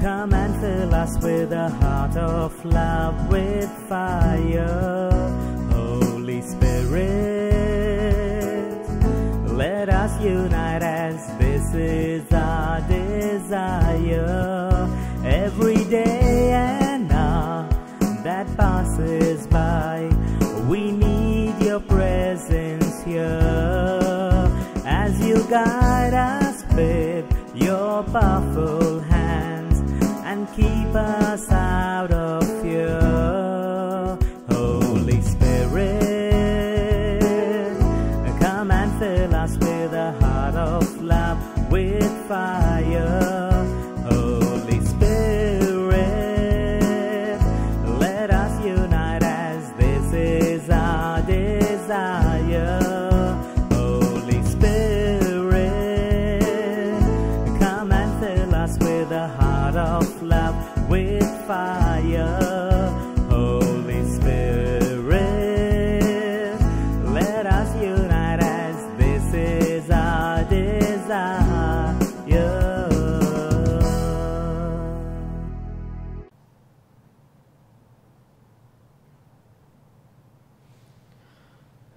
come and fill us with a heart of love with fire. Holy Spirit, let us unite as this is our desire. Every day and hour that passes by, we need your presence here as you guide powerful hands and keep us out of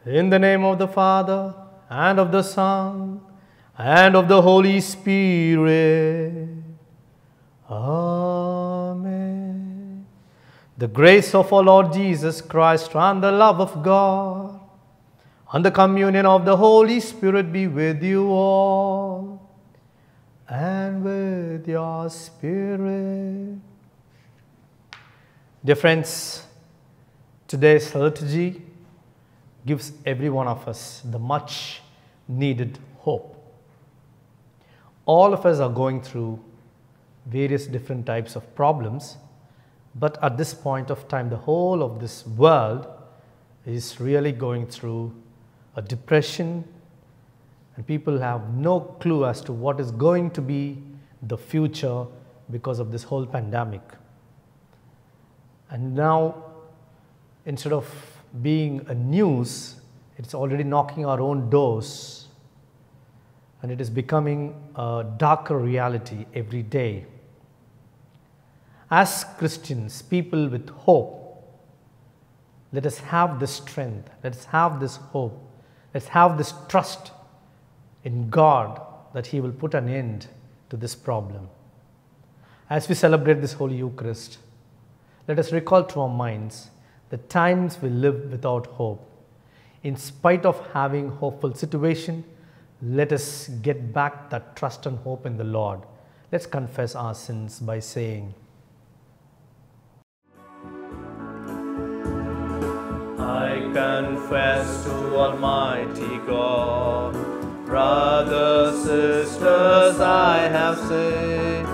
In the name of the Father, and of the Son, and of the Holy Spirit. Amen. The grace of our Lord Jesus Christ, and the love of God, and the communion of the Holy Spirit be with you all, and with your spirit. Dear friends, today's liturgy gives every one of us the much needed hope. All of us are going through various different types of problems, but at this point of time, the whole of this world is really going through a depression, and people have no clue as to what is going to be the future because of this whole pandemic. And now, instead of being a news, it's already knocking our own doors and it is becoming a darker reality every day. As Christians, people with hope, let us have this strength, let us have this hope, let's have this trust in God that He will put an end to this problem. As we celebrate this Holy Eucharist, let us recall to our minds the times we live without hope. In spite of having hopeful situation, let us get back that trust and hope in the Lord. Let's confess our sins by saying, I confess to Almighty God, brothers, sisters, I have sinned.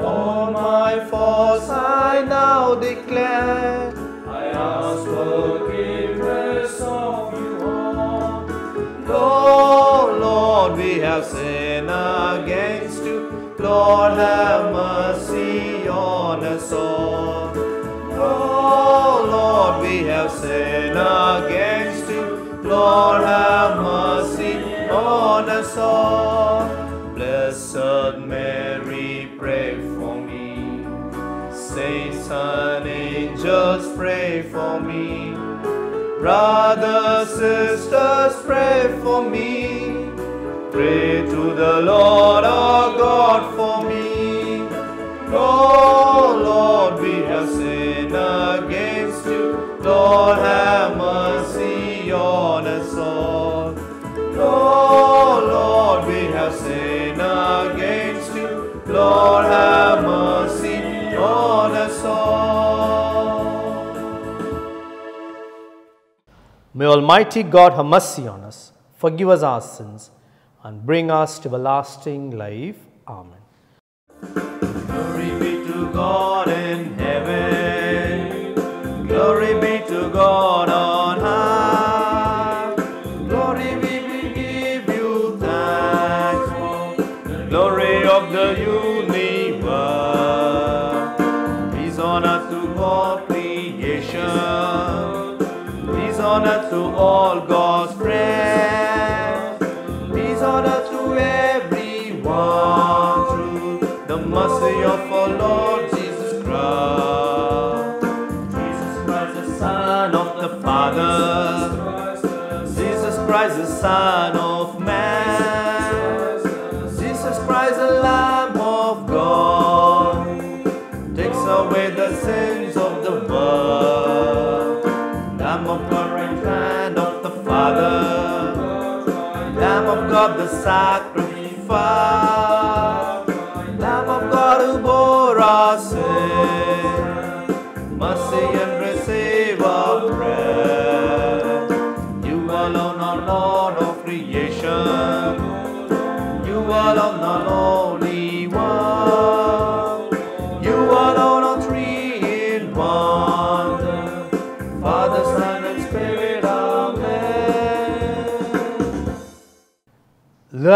All my faults I now declare. Sinned against you. Lord, have mercy on us all. Oh Lord, we have sinned against you. Lord, have mercy on us all. And angels, pray for me. Brothers, sisters, pray for me. Pray to the Lord our God for me. Oh Lord, we have sinned against you. Lord, have mercy May Almighty God have mercy on us, forgive us our sins, and bring us to everlasting life. Amen. Glory be to God in heaven. Glory be all God's friends. Peace on earth to everyone through the mercy of our Lord Jesus Christ. Jesus Christ, the Son of the Father. Jesus Christ, the Son. Of the sacrifice. Lamb of God who bore our sin. Mercy and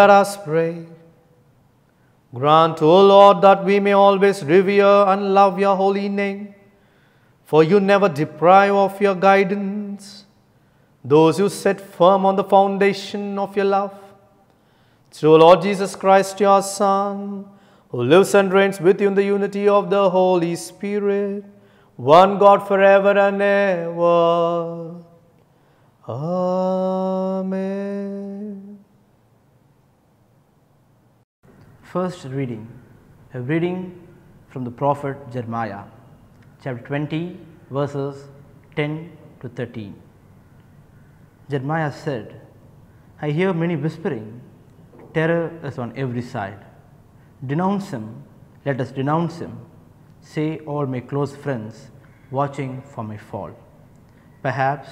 Let us pray. Grant, O Lord, that we may always revere and love your holy name, for you never deprive of your guidance those who set firm on the foundation of your love. Through Lord Jesus Christ, your Son, who lives and reigns with you in the unity of the Holy Spirit, one God forever and ever. Amen. First reading, a reading from the prophet Jeremiah, chapter 20, verses 10 to 13. Jeremiah said, I hear many whispering, terror is on every side. Denounce him, let us denounce him, say all my close friends, watching for my fall. Perhaps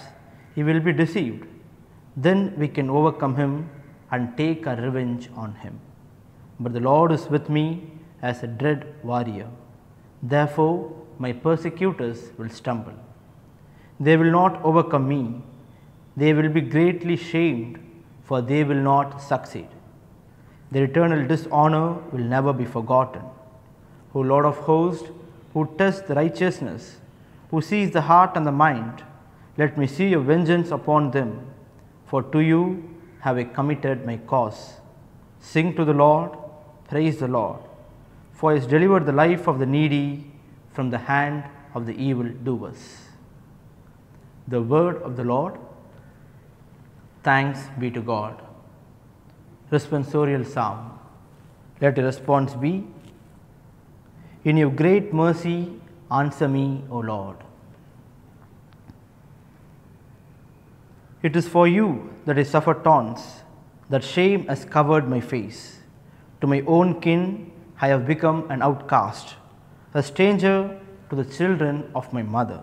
he will be deceived, then we can overcome him and take our revenge on him but the Lord is with me as a dread warrior. Therefore, my persecutors will stumble. They will not overcome me. They will be greatly shamed, for they will not succeed. Their eternal dishonor will never be forgotten. O Lord of hosts, who test the righteousness, who sees the heart and the mind, let me see your vengeance upon them, for to you have I committed my cause. Sing to the Lord, praise the Lord, for he has delivered the life of the needy from the hand of the evil doers. The word of the Lord. Thanks be to God. Responsorial Psalm. Let your response be In your great mercy, answer me, O Lord. It is for you that I suffer taunts, that shame has covered my face. To my own kin, I have become an outcast, a stranger to the children of my mother.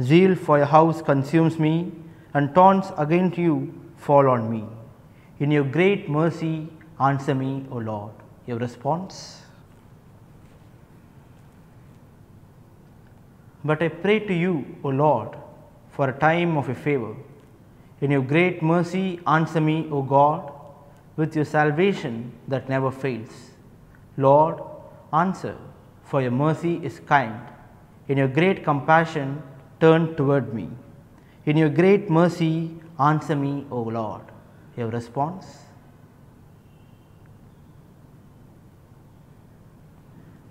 Zeal for your house consumes me, and taunts against you fall on me. In your great mercy, answer me, O Lord. Your response? But I pray to you, O Lord, for a time of your favor. In your great mercy, answer me, O God, with your salvation that never fails. Lord, answer, for your mercy is kind. In your great compassion, turn toward me. In your great mercy, answer me, O Lord. Your response?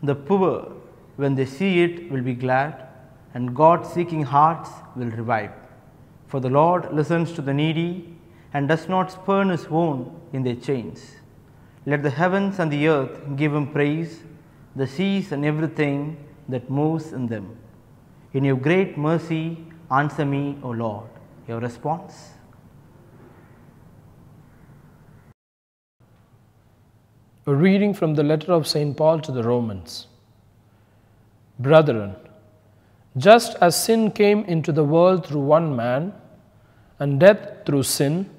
The poor, when they see it, will be glad, and God seeking hearts will revive. For the Lord listens to the needy and does not spurn his own in their chains. Let the heavens and the earth give him praise, the seas and everything that moves in them. In your great mercy, answer me, O Lord. Your response? A reading from the letter of St. Paul to the Romans. Brethren, just as sin came into the world through one man, and death through sin,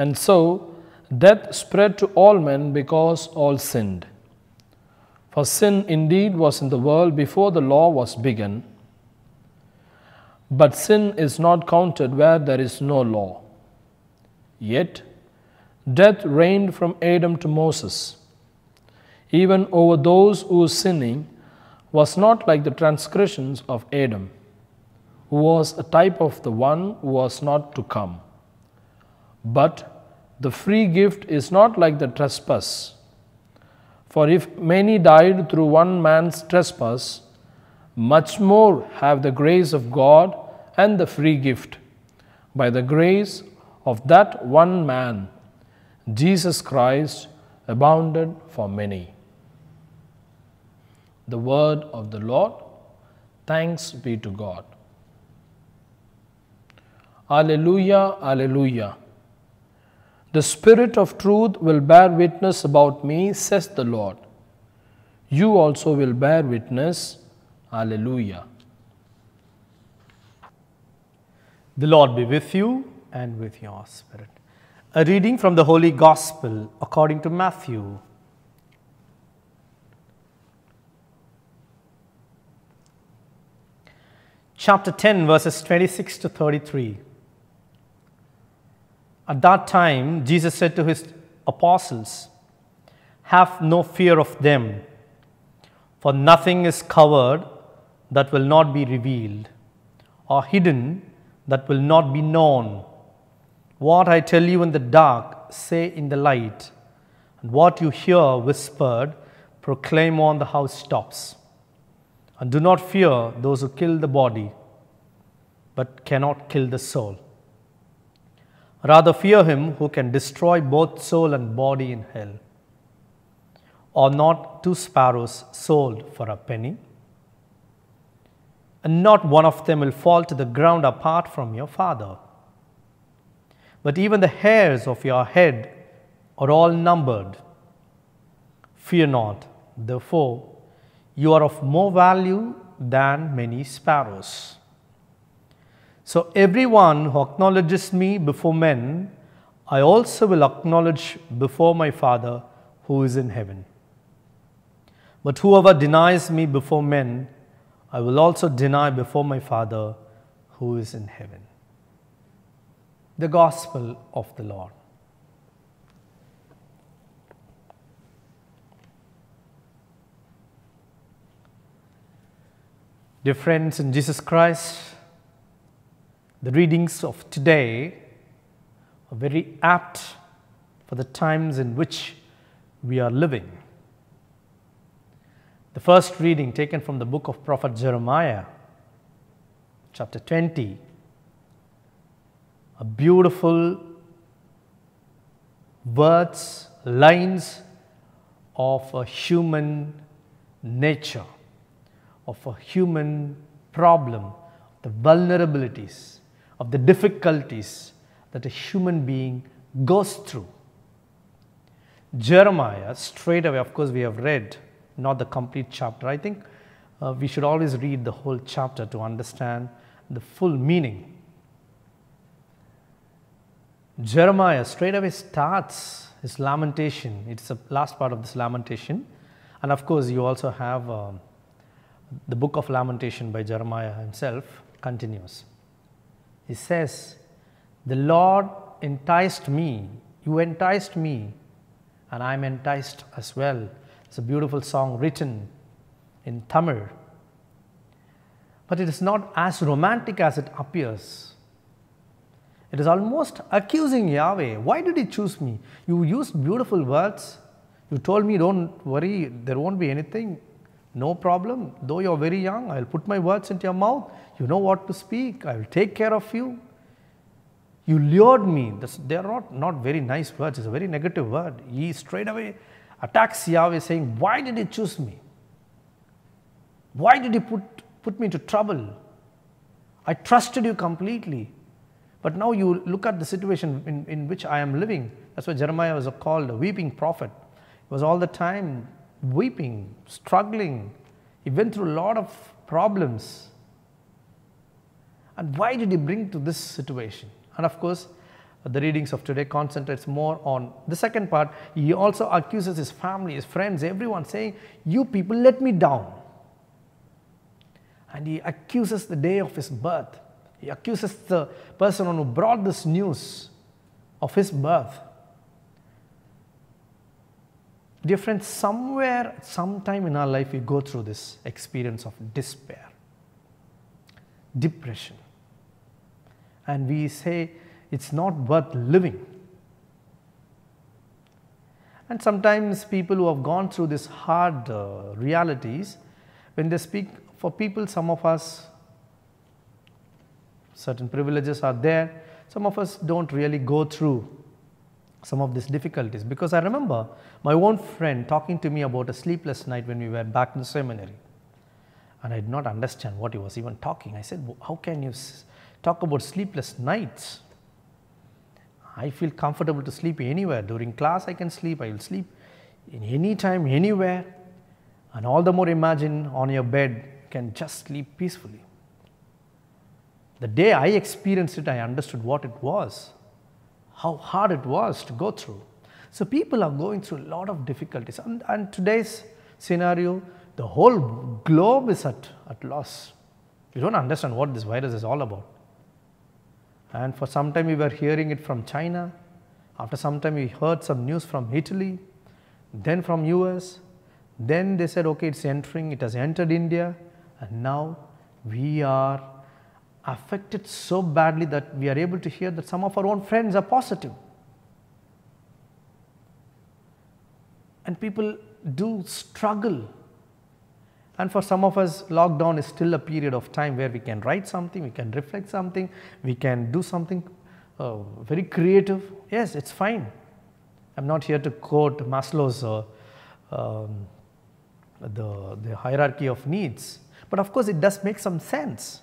and so death spread to all men because all sinned. For sin indeed was in the world before the law was begun, but sin is not counted where there is no law. Yet death reigned from Adam to Moses, even over those whose sinning was not like the transgressions of Adam, who was a type of the one who was not to come. But the free gift is not like the trespass. For if many died through one man's trespass, much more have the grace of God and the free gift by the grace of that one man, Jesus Christ, abounded for many. The word of the Lord. Thanks be to God. Alleluia, Alleluia. The Spirit of truth will bear witness about me, says the Lord. You also will bear witness. Alleluia. The Lord be with you and with your spirit. A reading from the Holy Gospel according to Matthew. Chapter 10, verses 26 to 33. At that time, Jesus said to his apostles, Have no fear of them, for nothing is covered that will not be revealed, or hidden that will not be known. What I tell you in the dark, say in the light, and what you hear whispered, proclaim on the housetops. And do not fear those who kill the body, but cannot kill the soul. Rather, fear him who can destroy both soul and body in hell. Are not two sparrows sold for a penny? And not one of them will fall to the ground apart from your Father. But even the hairs of your head are all numbered. Fear not, therefore, you are of more value than many sparrows. So, everyone who acknowledges me before men, I also will acknowledge before my Father who is in heaven. But whoever denies me before men, I will also deny before my Father who is in heaven. The Gospel of the Lord. Dear friends in Jesus Christ, the readings of today are very apt for the times in which we are living. The first reading taken from the book of prophet Jeremiah, chapter 20, a beautiful words, lines of a human nature, of a human problem, the vulnerabilities, of the difficulties that a human being goes through. Jeremiah, straight away, of course, we have read not the complete chapter. I think uh, we should always read the whole chapter to understand the full meaning. Jeremiah straight away starts his lamentation. It's the last part of this lamentation. And of course, you also have uh, the book of lamentation by Jeremiah himself continues. He says, The Lord enticed me, you enticed me, and I'm enticed as well. It's a beautiful song written in Tamil. But it is not as romantic as it appears. It is almost accusing Yahweh. Why did He choose me? You used beautiful words. You told me, don't worry, there won't be anything. No problem. Though you're very young, I'll put my words into your mouth. You know what to speak. I will take care of you. You lured me. they are not, not very nice words. It's a very negative word. He straight away attacks Yahweh saying, Why did he choose me? Why did he put, put me into trouble? I trusted you completely. But now you look at the situation in, in which I am living. That's why Jeremiah was called a weeping prophet. He was all the time weeping, struggling. He went through a lot of problems. And why did he bring to this situation? And of course, the readings of today concentrates more on the second part. He also accuses his family, his friends, everyone saying, You people let me down. And he accuses the day of his birth. He accuses the person who brought this news of his birth. Dear friends, somewhere, sometime in our life, we go through this experience of despair, depression, and we say it's not worth living. And sometimes people who have gone through these hard uh, realities, when they speak for people, some of us, certain privileges are there, some of us don't really go through some of these difficulties because I remember my own friend talking to me about a sleepless night when we were back in the seminary. And I did not understand what he was even talking. I said, How can you talk about sleepless nights? I feel comfortable to sleep anywhere. During class, I can sleep. I will sleep in any time, anywhere. And all the more imagine on your bed, can just sleep peacefully. The day I experienced it, I understood what it was, how hard it was to go through. So, people are going through a lot of difficulties. And, and today's scenario, the whole globe is at, at loss. We don't understand what this virus is all about. And for some time we were hearing it from China. After some time we heard some news from Italy, then from US. Then they said, okay, it's entering, it has entered India. And now we are affected so badly that we are able to hear that some of our own friends are positive. And people do struggle. And for some of us, lockdown is still a period of time where we can write something, we can reflect something, we can do something uh, very creative. Yes, it's fine. I'm not here to quote Maslow's uh, um, the, the hierarchy of needs, but of course, it does make some sense.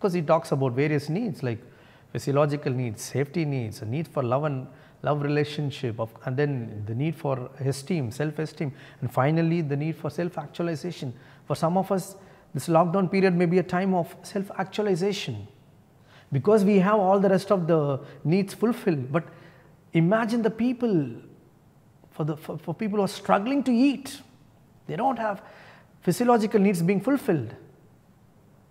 Of course, he talks about various needs like physiological needs, safety needs, a need for love and love relationship, of, and then the need for esteem, self-esteem, and finally the need for self-actualization. For some of us, this lockdown period may be a time of self-actualization because we have all the rest of the needs fulfilled. But imagine the people, for, the, for, for people who are struggling to eat, they don't have physiological needs being fulfilled.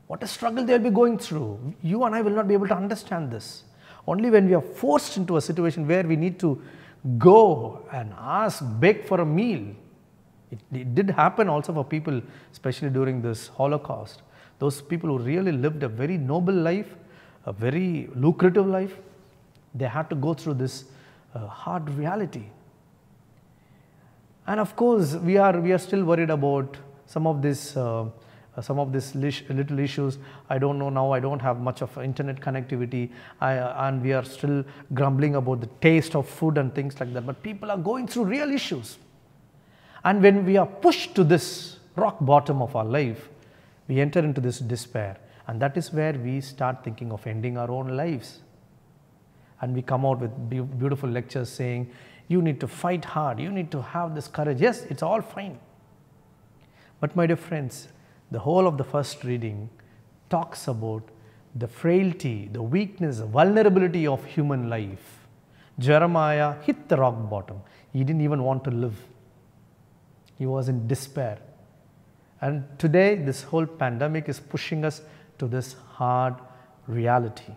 What a struggle they'll be going through. You and I will not be able to understand this. Only when we are forced into a situation where we need to go and ask, beg for a meal. It, it did happen also for people, especially during this Holocaust. Those people who really lived a very noble life, a very lucrative life, they had to go through this uh, hard reality. And of course, we are, we are still worried about some of this. Uh, Uh, some of these little issues. I don't know now, I don't have much of internet connectivity, I, uh, and we are still grumbling about the taste of food and things like that. But people are going through real issues. And when we are pushed to this rock bottom of our life, we enter into this despair. And that is where we start thinking of ending our own lives. And we come out with be beautiful lectures saying, you need to fight hard, you need to have this courage. Yes, it's all fine. But my dear friends, the whole of the first reading talks about the frailty, the weakness, the vulnerability of human life. Jeremiah hit the rock bottom. He didn't even want to live. He was in despair. And today, this whole pandemic is pushing us to this hard reality.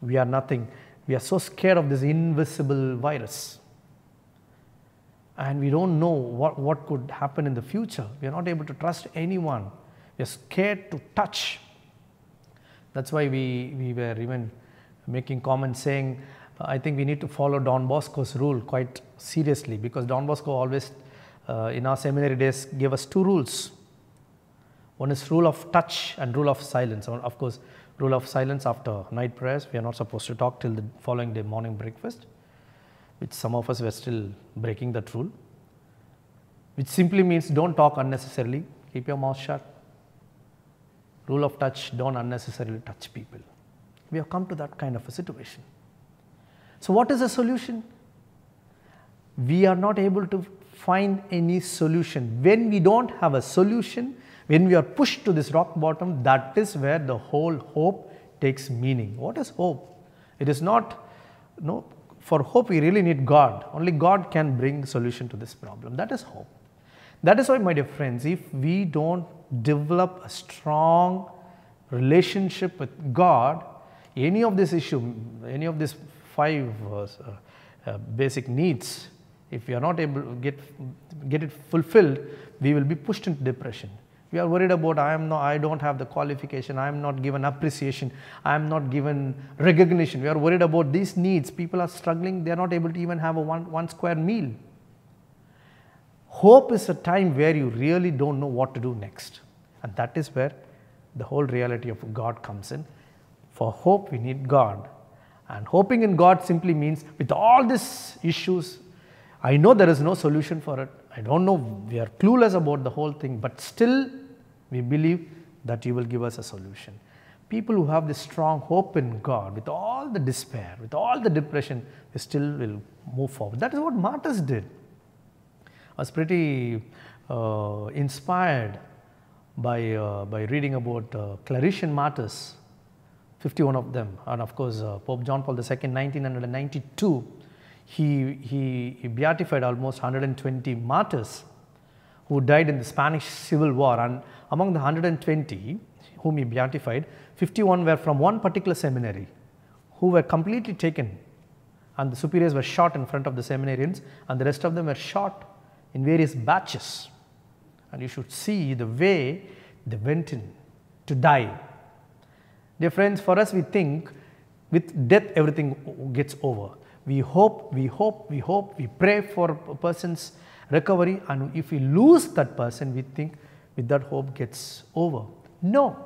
We are nothing. We are so scared of this invisible virus. And we don't know what, what could happen in the future. We are not able to trust anyone. We are scared to touch. That's why we, we were even making comments saying, I think we need to follow Don Bosco's rule quite seriously because Don Bosco always, uh, in our seminary days, gave us two rules. One is rule of touch and rule of silence. Of course, rule of silence after night prayers, we are not supposed to talk till the following day morning breakfast, which some of us were still breaking that rule, which simply means don't talk unnecessarily, keep your mouth shut. Rule of touch, don't unnecessarily touch people. We have come to that kind of a situation. So, what is the solution? We are not able to find any solution. When we don't have a solution, when we are pushed to this rock bottom, that is where the whole hope takes meaning. What is hope? It is not, no, for hope we really need God. Only God can bring solution to this problem. That is hope. That is why, my dear friends, if we don't develop a strong relationship with God, any of this issue, any of these five uh, uh, basic needs, if we are not able to get, get it fulfilled, we will be pushed into depression. We are worried about I am not, I don't have the qualification, I am not given appreciation, I am not given recognition. We are worried about these needs. People are struggling, they are not able to even have a one, one square meal. Hope is a time where you really don't know what to do next. And that is where the whole reality of God comes in. For hope, we need God. And hoping in God simply means with all these issues, I know there is no solution for it. I don't know, we are clueless about the whole thing, but still we believe that you will give us a solution. People who have this strong hope in God, with all the despair, with all the depression, they still will move forward. That is what martyrs did. I was pretty uh, inspired by, uh, by reading about uh, Claretian martyrs, 51 of them. And of course, uh, Pope John Paul II, 1992, he, he, he beatified almost 120 martyrs who died in the Spanish Civil War. And among the 120 whom he beatified, 51 were from one particular seminary who were completely taken. And the superiors were shot in front of the seminarians, and the rest of them were shot in various batches. And you should see the way they went in to die. Dear friends, for us, we think with death everything gets over. We hope, we hope, we hope, we pray for a person's recovery, and if we lose that person, we think with that hope gets over. No,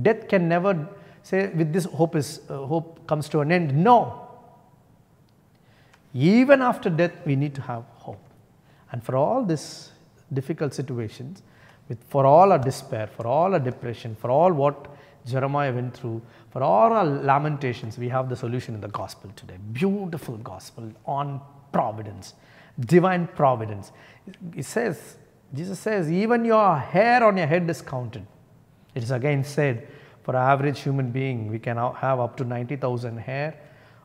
death can never say with this hope is uh, hope comes to an end. No, even after death, we need to have hope. And for all these difficult situations, with for all our despair, for all our depression, for all what Jeremiah went through, for all our lamentations, we have the solution in the gospel today. Beautiful gospel on providence, divine providence. It says, Jesus says, even your hair on your head is counted. It is again said, for an average human being, we can have up to 90,000 hair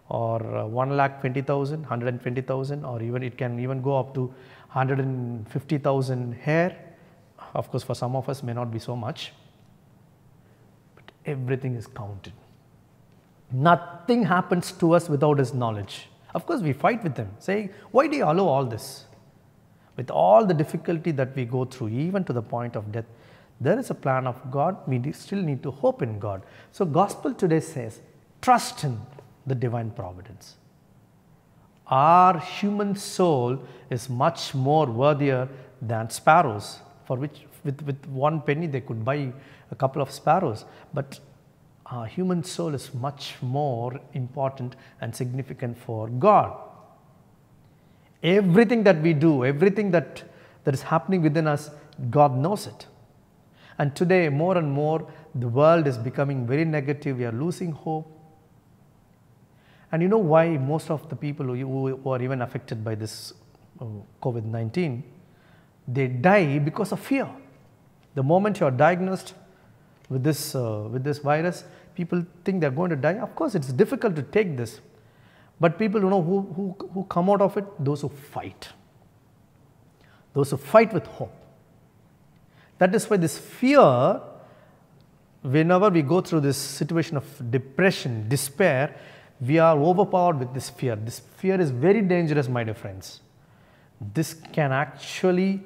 or uh, 1 lakh 20,000, 120,000 or even it can even go up to 150,000 hair. Of course, for some of us may not be so much, everything is counted. Nothing happens to us without his knowledge. Of course, we fight with him, saying, Why do you allow all this? With all the difficulty that we go through, even to the point of death, there is a plan of God. We still need to hope in God. So, gospel today says, trust in the divine providence. Our human soul is much more worthier than sparrows, for which with, with one penny they could buy a couple of sparrows. But our human soul is much more important and significant for God. Everything that we do, everything that, that is happening within us, God knows it. And today, more and more, the world is becoming very negative. We are losing hope. And you know why most of the people who, who are even affected by this uh, COVID 19 they die because of fear. The moment you are diagnosed with this, uh, with this virus, people think they are going to die. Of course, it's difficult to take this. But people you know who, who, who come out of it, those who fight. Those who fight with hope. That is why this fear, whenever we go through this situation of depression, despair, we are overpowered with this fear. This fear is very dangerous, my dear friends. This can actually,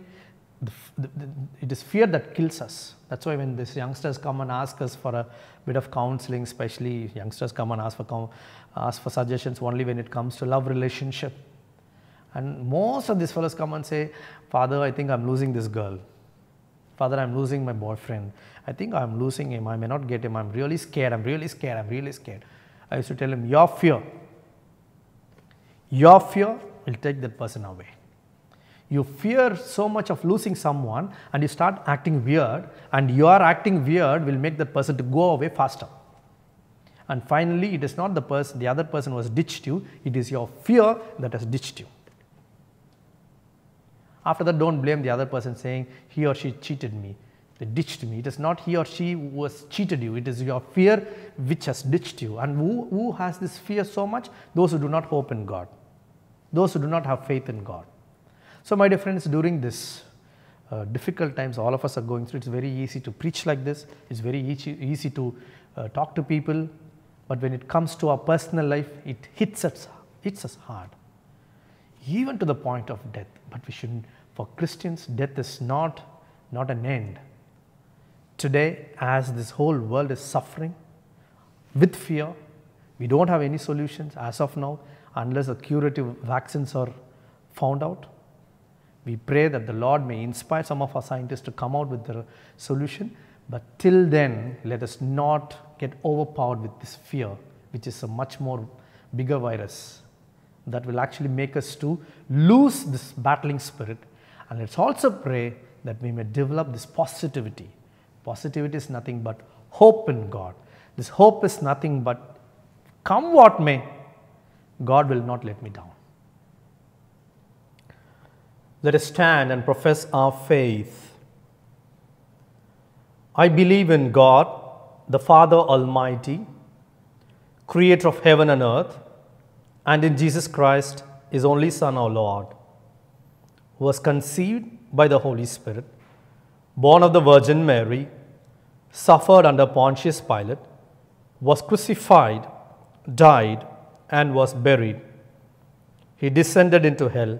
it is fear that kills us. That's why when these youngsters come and ask us for a bit of counseling, especially youngsters come and ask for, ask for suggestions only when it comes to love relationship. And most of these fellows come and say, Father, I think I'm losing this girl. Father, I'm losing my boyfriend. I think I'm losing him. I may not get him. I'm really scared. I'm really scared. I'm really scared. I used to tell him, Your fear, your fear will take that person away. You fear so much of losing someone and you start acting weird, and your acting weird will make that person to go away faster. And finally, it is not the person, the other person who has ditched you, it is your fear that has ditched you. After that, don't blame the other person saying he or she cheated me, they ditched me. It is not he or she who has cheated you, it is your fear which has ditched you. And who, who has this fear so much? Those who do not hope in God, those who do not have faith in God. So, my dear friends, during this uh, difficult times all of us are going through, it's very easy to preach like this, it's very easy, easy to uh, talk to people, but when it comes to our personal life, it hits us, hits us hard even to the point of death. But we shouldn't, for Christians, death is not, not an end. Today, as this whole world is suffering with fear, we don't have any solutions as of now unless the curative vaccines are found out. We pray that the Lord may inspire some of our scientists to come out with the solution. But till then, let us not get overpowered with this fear, which is a much more bigger virus that will actually make us to lose this battling spirit. And let's also pray that we may develop this positivity. Positivity is nothing but hope in God. This hope is nothing but come what may, God will not let me down. Let us stand and profess our faith. I believe in God, the Father Almighty, creator of heaven and earth, and in Jesus Christ, his only Son, our Lord, who was conceived by the Holy Spirit, born of the Virgin Mary, suffered under Pontius Pilate, was crucified, died, and was buried. He descended into hell,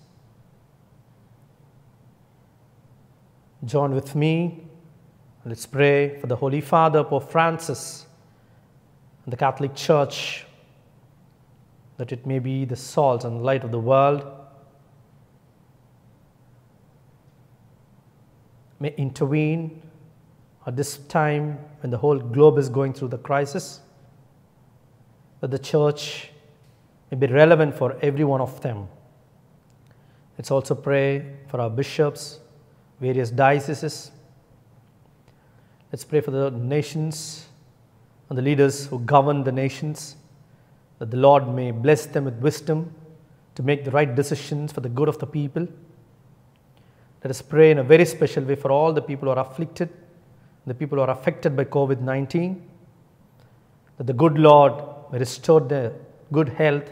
Join with me. Let's pray for the Holy Father, Pope Francis, and the Catholic Church, that it may be the salt and light of the world, may intervene at this time when the whole globe is going through the crisis, that the church may be relevant for every one of them. Let's also pray for our bishops, various dioceses. Let's pray for the nations and the leaders who govern the nations, that the Lord may bless them with wisdom to make the right decisions for the good of the people. Let us pray in a very special way for all the people who are afflicted, the people who are affected by COVID 19, that the good Lord may restore their good health.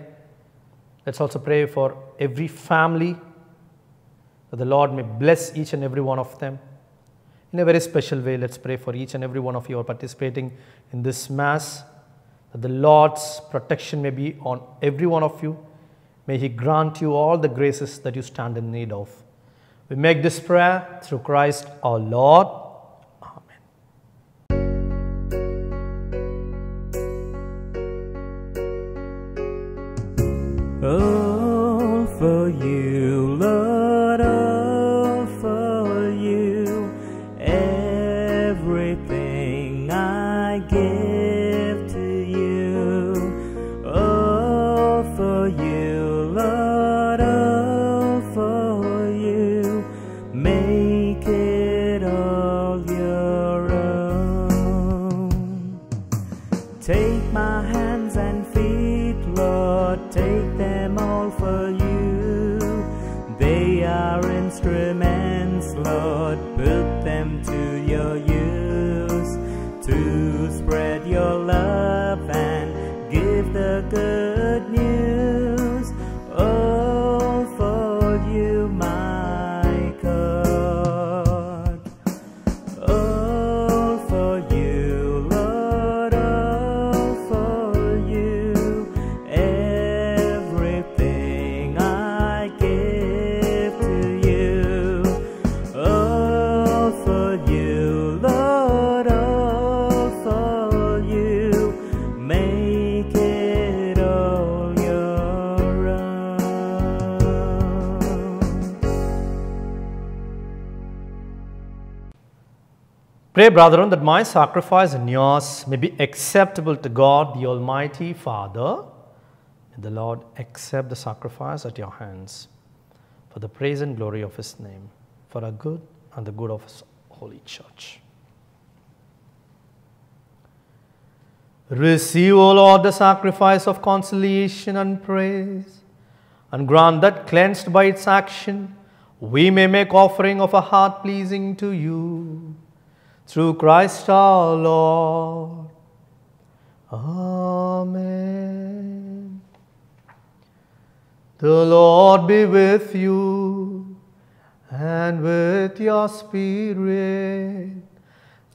Let's also pray for every family, that the Lord may bless each and every one of them. In a very special way, let's pray for each and every one of you who are participating in this Mass, that the Lord's protection may be on every one of you. May He grant you all the graces that you stand in need of. We make this prayer through Christ our Lord. Amen. All Pray, brethren, that my sacrifice and yours may be acceptable to God, the Almighty Father. May the Lord accept the sacrifice at your hands for the praise and glory of His name, for our good and the good of His holy church. Receive, O Lord, the sacrifice of conciliation and praise, and grant that, cleansed by its action, we may make offering of a heart pleasing to you. Through Christ our Lord. Amen. The Lord be with you and with your spirit.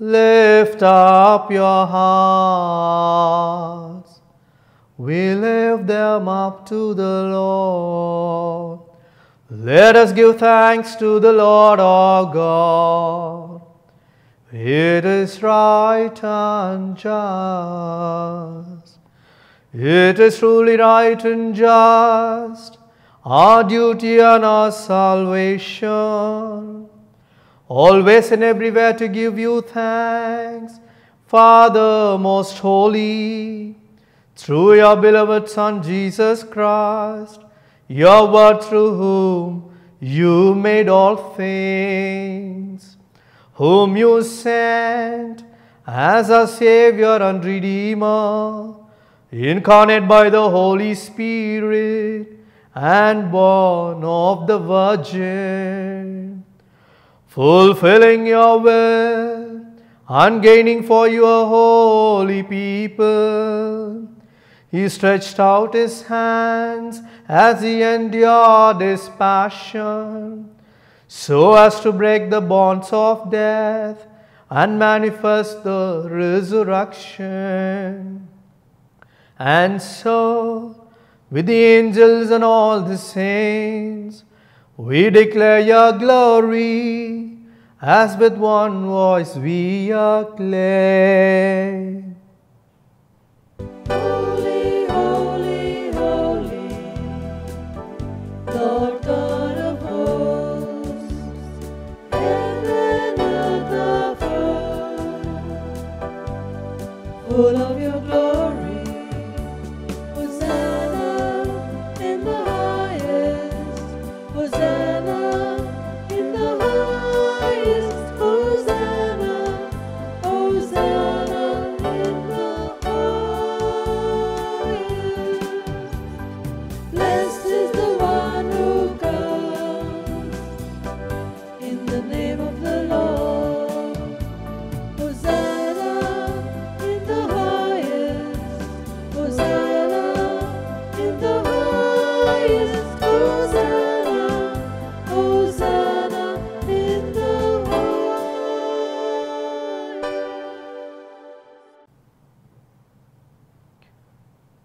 Lift up your hearts. We lift them up to the Lord. Let us give thanks to the Lord our God. It is right and just. It is truly right and just, our duty and our salvation. Always and everywhere to give you thanks, Father most holy, through your beloved Son Jesus Christ, your word through whom you made all things, whom you sent as our Savior and Redeemer incarnate by the Holy Spirit and born of the Virgin, fulfilling your will and gaining for you a holy people. He stretched out his hands as he endured his passion, so as to break the bonds of death and manifest the resurrection. And so, with the angels and all the saints, we declare your glory, as with one voice we acclaim.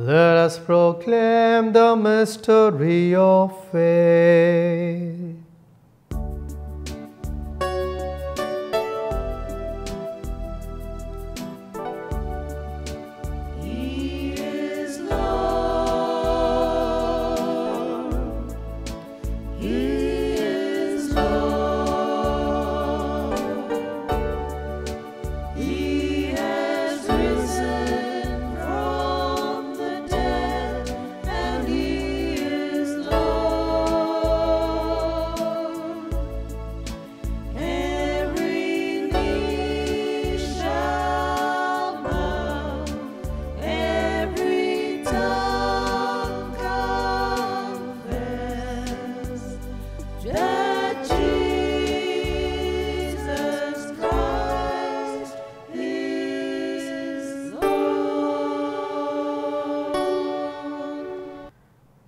Let us proclaim the mystery of faith.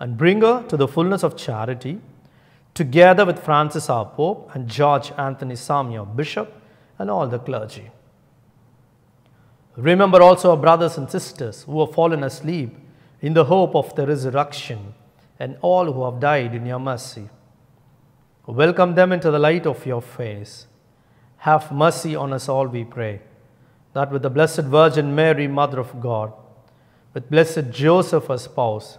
and bring her to the fullness of charity, together with Francis our Pope and George Antonysamy, your Bishop, and all the clergy. Remember also our brothers and sisters who have fallen asleep in the hope of the resurrection, and all who have died in your mercy. Welcome them into the light of your face. Have mercy on us all, we pray, that with the Blessed Virgin Mary, Mother of God, with blessed Joseph, her spouse,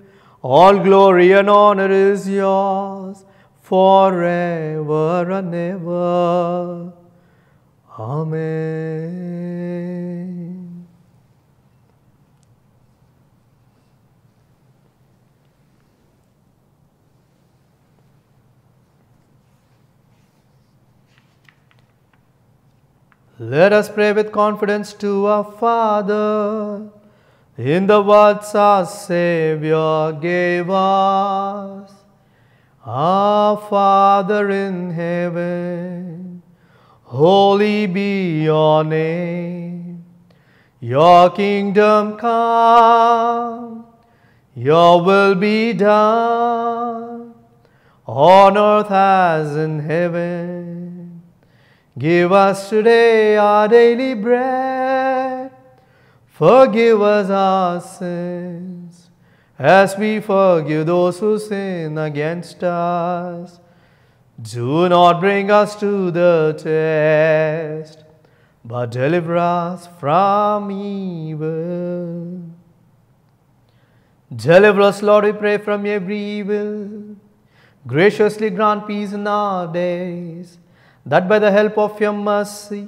all glory and honor is yours forever and ever. Amen. Let us pray with confidence to our Father in the words our Savior gave us. Our Father in heaven, holy be your name. Your kingdom come, your will be done on earth as in heaven. Give us today our daily bread. Forgive us our sins, as we forgive those who sin against us. Do not bring us to the test, but deliver us from evil. Deliver us, Lord, we pray, from every evil. Graciously grant peace in our days, that by the help of your mercy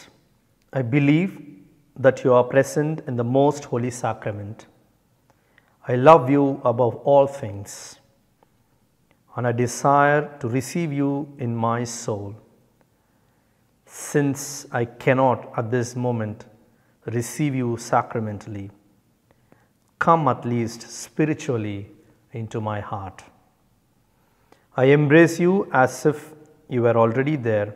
I believe that you are present in the most holy sacrament. I love you above all things, and I desire to receive you in my soul. Since I cannot at this moment receive you sacramentally, come at least spiritually into my heart. I embrace you as if you were already there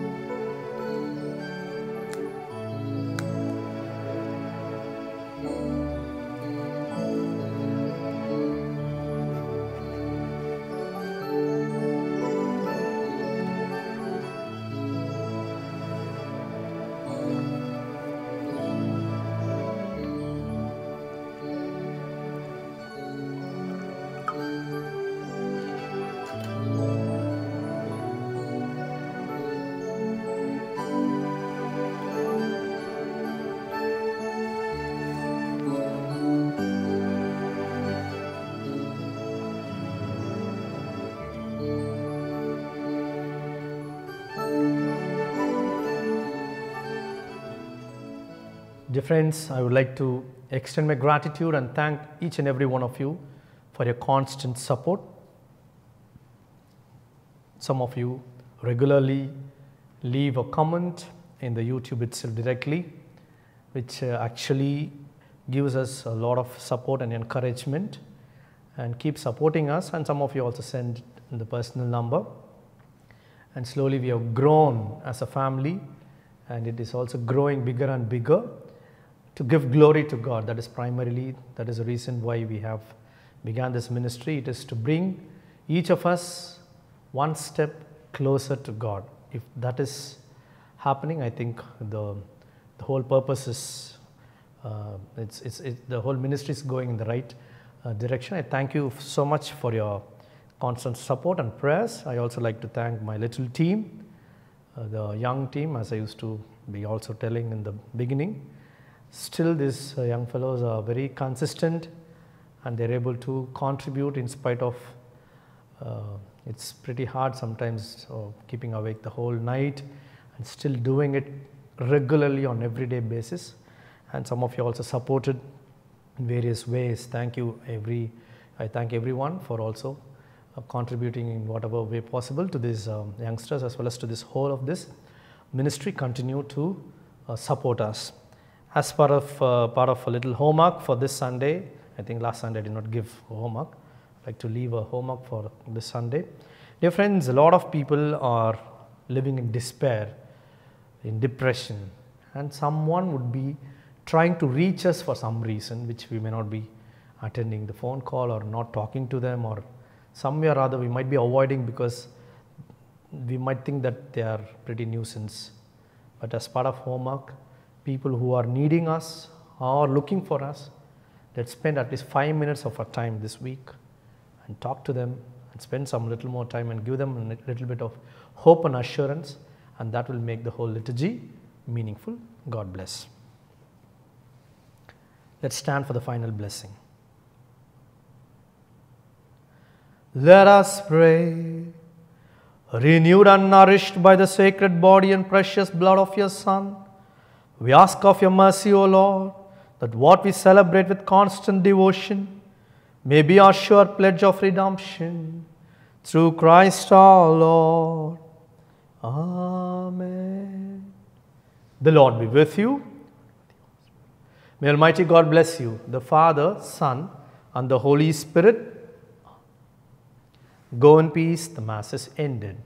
Dear friends, I would like to extend my gratitude and thank each and every one of you for your constant support. Some of you regularly leave a comment in the YouTube itself directly, which uh, actually gives us a lot of support and encouragement and keep supporting us. And some of you also send the personal number. And slowly we have grown as a family, and it is also growing bigger and bigger to give glory to God. That is primarily, that is the reason why we have began this ministry. It is to bring each of us one step closer to God. If that is happening, I think the, the whole purpose is, uh, it's, it's, it, the whole ministry is going in the right uh, direction. I thank you so much for your constant support and prayers. I also like to thank my little team, uh, the young team, as I used to be also telling in the beginning still these uh, young fellows are very consistent and they're able to contribute in spite of uh, it's pretty hard sometimes uh, keeping awake the whole night and still doing it regularly on everyday basis. And some of you also supported in various ways. Thank you every i thank everyone for also uh, contributing in whatever way possible to these um, youngsters as well as to this whole of this ministry continue to uh, support us as part of uh, part of a little homework for this Sunday. I think last Sunday I did not give homework. I'd like to leave a homework for this Sunday. Dear friends, a lot of people are living in despair, in depression, and someone would be trying to reach us for some reason, which we may not be attending the phone call or not talking to them, or somewhere or other we might be avoiding because we might think that they are pretty nuisance. But as part of homework, people who are needing us or looking for us, let's spend at least five minutes of our time this week and talk to them and spend some little more time and give them a little bit of hope and assurance, and that will make the whole liturgy meaningful. God bless. Let's stand for the final blessing. Let us pray. Renewed and nourished by the sacred body and precious blood of your Son, we ask of your mercy, O Lord, that what we celebrate with constant devotion may be our sure pledge of redemption. Through Christ our Lord. Amen. The Lord be with you. May Almighty God bless you, the Father, Son, and the Holy Spirit. Go in peace. The Mass is ended.